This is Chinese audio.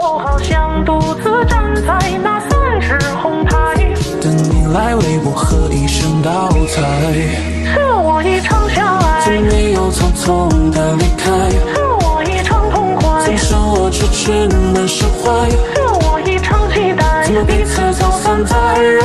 我好像独自站在那三尺红台，等你来为我喝一声倒彩。赐我一场相爱怎爱，没有匆匆的离开？赐我一场痛快怎，剩我痴痴难释怀？赐我一场期待怎。么彼此走散在人？